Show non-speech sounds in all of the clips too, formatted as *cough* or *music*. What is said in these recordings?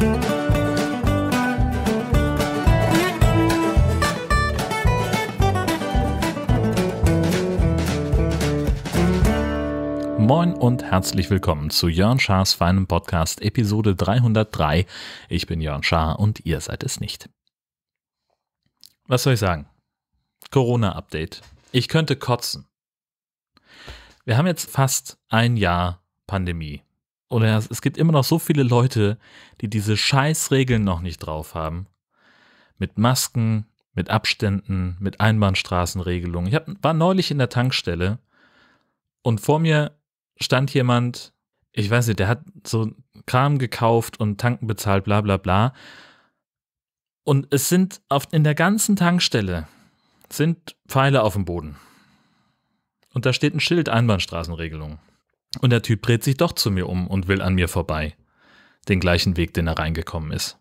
Moin und herzlich willkommen zu Jörn Schars feinem Podcast Episode 303. Ich bin Jörn Schaar und ihr seid es nicht. Was soll ich sagen? Corona-Update. Ich könnte kotzen. Wir haben jetzt fast ein Jahr Pandemie. Oder es gibt immer noch so viele Leute, die diese Scheißregeln noch nicht drauf haben. Mit Masken, mit Abständen, mit Einbahnstraßenregelungen. Ich hab, war neulich in der Tankstelle und vor mir stand jemand, ich weiß nicht, der hat so Kram gekauft und Tanken bezahlt, bla bla bla. Und es sind auf, in der ganzen Tankstelle sind Pfeile auf dem Boden. Und da steht ein Schild Einbahnstraßenregelung. Und der Typ dreht sich doch zu mir um und will an mir vorbei. Den gleichen Weg, den er reingekommen ist.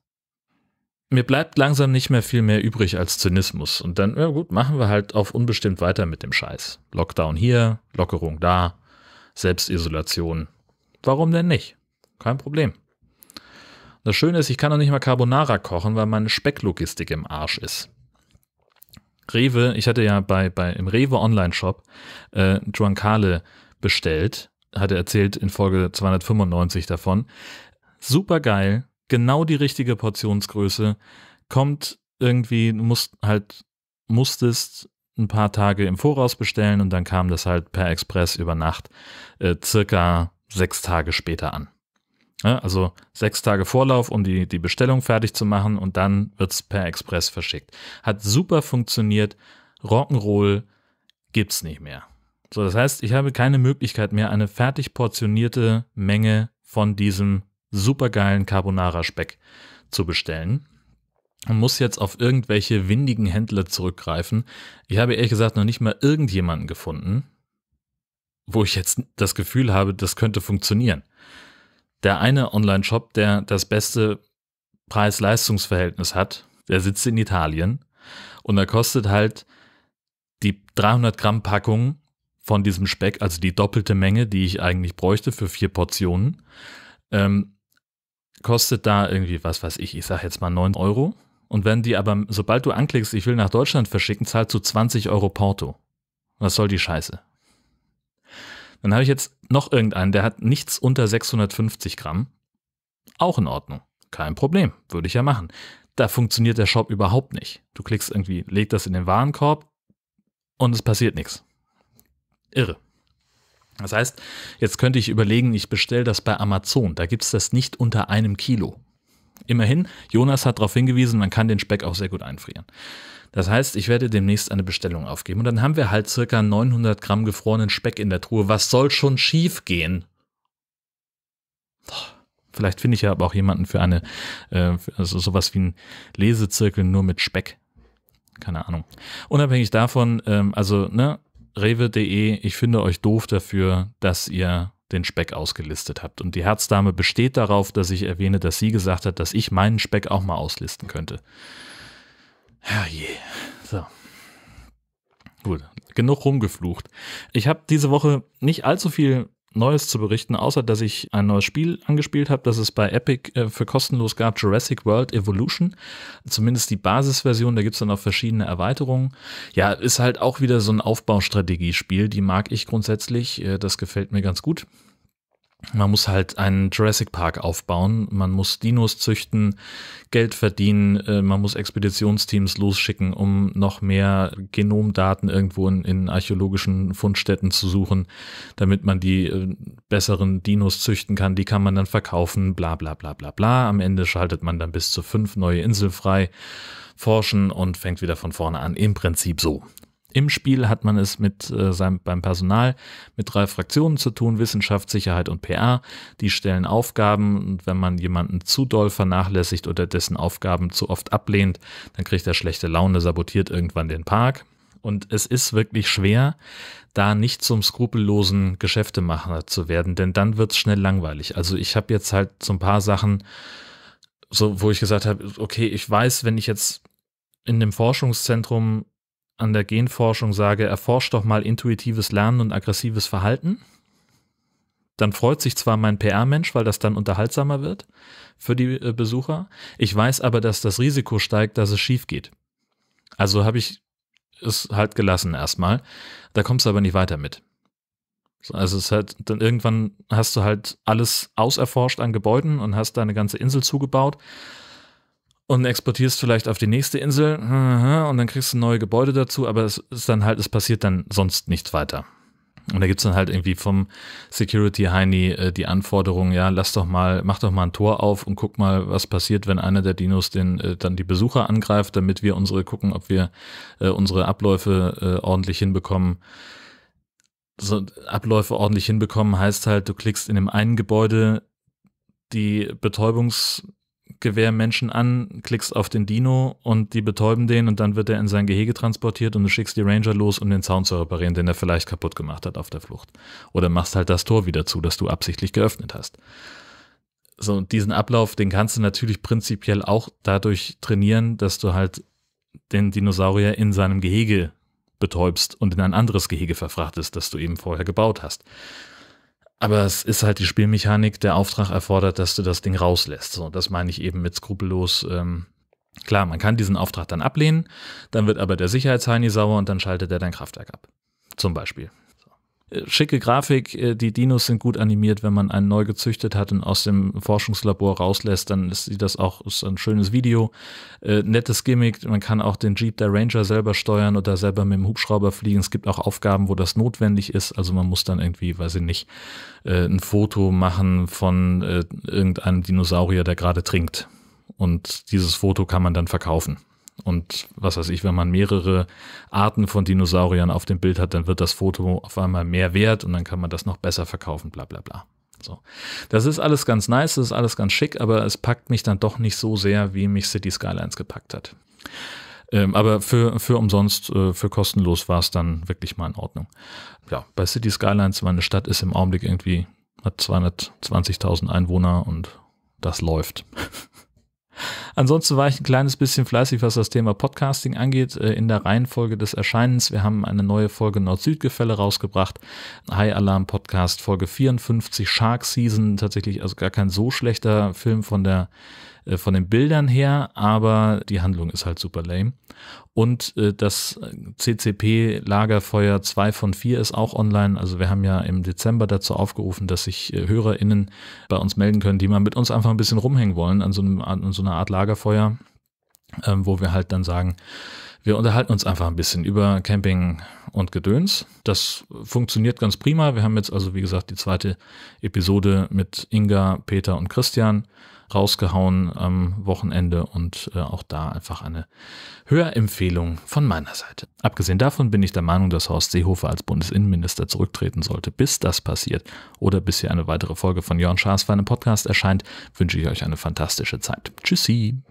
Mir bleibt langsam nicht mehr viel mehr übrig als Zynismus. Und dann, ja gut, machen wir halt auf unbestimmt weiter mit dem Scheiß. Lockdown hier, Lockerung da. Selbstisolation. Warum denn nicht? Kein Problem. Das Schöne ist, ich kann noch nicht mal Carbonara kochen, weil meine Specklogistik im Arsch ist. Rewe, ich hatte ja bei, bei im Rewe Online-Shop äh, Juancale bestellt, hatte erzählt in Folge 295 davon. Super geil, genau die richtige Portionsgröße, kommt irgendwie, du musst halt, musstest ein paar Tage im Voraus bestellen und dann kam das halt per Express über Nacht äh, circa sechs Tage später an. Ja, also sechs Tage Vorlauf, um die, die Bestellung fertig zu machen und dann wird es per Express verschickt. Hat super funktioniert. Rock'n'Roll gibt's nicht mehr. So, das heißt, ich habe keine Möglichkeit mehr, eine fertig portionierte Menge von diesem supergeilen Carbonara-Speck zu bestellen und muss jetzt auf irgendwelche windigen Händler zurückgreifen. Ich habe ehrlich gesagt noch nicht mal irgendjemanden gefunden, wo ich jetzt das Gefühl habe, das könnte funktionieren. Der eine Online-Shop, der das beste Preis-Leistungs-Verhältnis hat, der sitzt in Italien und er kostet halt die 300 Gramm Packung von diesem Speck, also die doppelte Menge, die ich eigentlich bräuchte für vier Portionen, ähm, kostet da irgendwie, was weiß ich, ich sag jetzt mal 9 Euro. Und wenn die aber, sobald du anklickst, ich will nach Deutschland verschicken, zahlst du 20 Euro Porto. Was soll die Scheiße? Dann habe ich jetzt noch irgendeinen, der hat nichts unter 650 Gramm. Auch in Ordnung. Kein Problem. Würde ich ja machen. Da funktioniert der Shop überhaupt nicht. Du klickst irgendwie, leg das in den Warenkorb und es passiert nichts. Irre. Das heißt, jetzt könnte ich überlegen, ich bestelle das bei Amazon. Da gibt es das nicht unter einem Kilo. Immerhin, Jonas hat darauf hingewiesen, man kann den Speck auch sehr gut einfrieren. Das heißt, ich werde demnächst eine Bestellung aufgeben und dann haben wir halt circa 900 Gramm gefrorenen Speck in der Truhe. Was soll schon schief gehen? Vielleicht finde ich ja aber auch jemanden für eine, äh, also sowas wie ein Lesezirkel nur mit Speck. Keine Ahnung. Unabhängig davon, ähm, also, ne, rewe.de, ich finde euch doof dafür, dass ihr den Speck ausgelistet habt. Und die Herzdame besteht darauf, dass ich erwähne, dass sie gesagt hat, dass ich meinen Speck auch mal auslisten könnte. Herrje. So. Gut, genug rumgeflucht. Ich habe diese Woche nicht allzu viel Neues zu berichten, außer dass ich ein neues Spiel angespielt habe, das es bei Epic äh, für kostenlos gab, Jurassic World Evolution. Zumindest die Basisversion, da gibt es dann auch verschiedene Erweiterungen. Ja, ist halt auch wieder so ein Aufbaustrategiespiel, die mag ich grundsätzlich, äh, das gefällt mir ganz gut. Man muss halt einen Jurassic Park aufbauen, man muss Dinos züchten, Geld verdienen, äh, man muss Expeditionsteams losschicken, um noch mehr Genomdaten irgendwo in, in archäologischen Fundstätten zu suchen, damit man die äh, besseren Dinos züchten kann. Die kann man dann verkaufen, bla bla bla bla bla. Am Ende schaltet man dann bis zu fünf neue Inseln frei, forschen und fängt wieder von vorne an. Im Prinzip so. Im Spiel hat man es mit äh, seinem, beim Personal mit drei Fraktionen zu tun, Wissenschaft, Sicherheit und PR. Die stellen Aufgaben und wenn man jemanden zu doll vernachlässigt oder dessen Aufgaben zu oft ablehnt, dann kriegt er schlechte Laune, sabotiert irgendwann den Park. Und es ist wirklich schwer, da nicht zum skrupellosen Geschäftemacher zu werden, denn dann wird es schnell langweilig. Also ich habe jetzt halt so ein paar Sachen, so, wo ich gesagt habe, okay, ich weiß, wenn ich jetzt in dem Forschungszentrum an der Genforschung sage, erforscht doch mal intuitives Lernen und aggressives Verhalten, dann freut sich zwar mein PR-Mensch, weil das dann unterhaltsamer wird für die äh, Besucher. Ich weiß aber, dass das Risiko steigt, dass es schief geht. Also habe ich es halt gelassen erstmal. Da kommst du aber nicht weiter mit. Also es halt, dann irgendwann hast du halt alles auserforscht an Gebäuden und hast deine ganze Insel zugebaut und exportierst vielleicht auf die nächste Insel und dann kriegst du neue Gebäude dazu, aber es ist dann halt, es passiert dann sonst nichts weiter. Und da gibt's dann halt irgendwie vom Security Heini äh, die Anforderung, ja, lass doch mal, mach doch mal ein Tor auf und guck mal, was passiert, wenn einer der Dinos den äh, dann die Besucher angreift, damit wir unsere gucken, ob wir äh, unsere Abläufe äh, ordentlich hinbekommen. So Abläufe ordentlich hinbekommen heißt halt, du klickst in dem einen Gebäude die Betäubungs Gewehr Menschen an, klickst auf den Dino und die betäuben den und dann wird er in sein Gehege transportiert und du schickst die Ranger los, um den Zaun zu reparieren, den er vielleicht kaputt gemacht hat auf der Flucht. Oder machst halt das Tor wieder zu, das du absichtlich geöffnet hast. So, diesen Ablauf, den kannst du natürlich prinzipiell auch dadurch trainieren, dass du halt den Dinosaurier in seinem Gehege betäubst und in ein anderes Gehege verfrachtest, das du eben vorher gebaut hast. Aber es ist halt die Spielmechanik, der Auftrag erfordert, dass du das Ding rauslässt. So, das meine ich eben mit skrupellos. Ähm, klar, man kann diesen Auftrag dann ablehnen, dann wird aber der Sicherheitsheini sauer und dann schaltet er dein Kraftwerk ab. Zum Beispiel schicke Grafik, äh, die Dinos sind gut animiert, wenn man einen neu gezüchtet hat und aus dem Forschungslabor rauslässt, dann ist das auch ist ein schönes Video, äh, nettes Gimmick, man kann auch den Jeep der Ranger selber steuern oder selber mit dem Hubschrauber fliegen. Es gibt auch Aufgaben, wo das notwendig ist, also man muss dann irgendwie, weiß ich nicht, äh, ein Foto machen von äh, irgendeinem Dinosaurier, der gerade trinkt und dieses Foto kann man dann verkaufen. Und was weiß ich, wenn man mehrere Arten von Dinosauriern auf dem Bild hat, dann wird das Foto auf einmal mehr wert und dann kann man das noch besser verkaufen, bla bla bla. So. Das ist alles ganz nice, das ist alles ganz schick, aber es packt mich dann doch nicht so sehr, wie mich City Skylines gepackt hat. Ähm, aber für, für umsonst, äh, für kostenlos war es dann wirklich mal in Ordnung. Ja, bei City Skylines, meine Stadt ist im Augenblick irgendwie, hat 220.000 Einwohner und das läuft. *laughs* Ansonsten war ich ein kleines bisschen fleißig, was das Thema Podcasting angeht, äh, in der Reihenfolge des Erscheinens. Wir haben eine neue Folge Nord-Süd-Gefälle rausgebracht. High Alarm Podcast Folge 54, Shark Season. Tatsächlich also gar kein so schlechter Film von der von den Bildern her, aber die Handlung ist halt super lame. Und äh, das CCP Lagerfeuer 2 von 4 ist auch online. Also wir haben ja im Dezember dazu aufgerufen, dass sich äh, HörerInnen bei uns melden können, die mal mit uns einfach ein bisschen rumhängen wollen an so, einem, an so einer Art Lagerfeuer, ähm, wo wir halt dann sagen, wir unterhalten uns einfach ein bisschen über Camping und Gedöns. Das funktioniert ganz prima. Wir haben jetzt also, wie gesagt, die zweite Episode mit Inga, Peter und Christian rausgehauen am Wochenende und äh, auch da einfach eine Hörempfehlung von meiner Seite. Abgesehen davon bin ich der Meinung, dass Horst Seehofer als Bundesinnenminister zurücktreten sollte. Bis das passiert oder bis hier eine weitere Folge von Jörn Schaas für einen Podcast erscheint, wünsche ich euch eine fantastische Zeit. Tschüssi!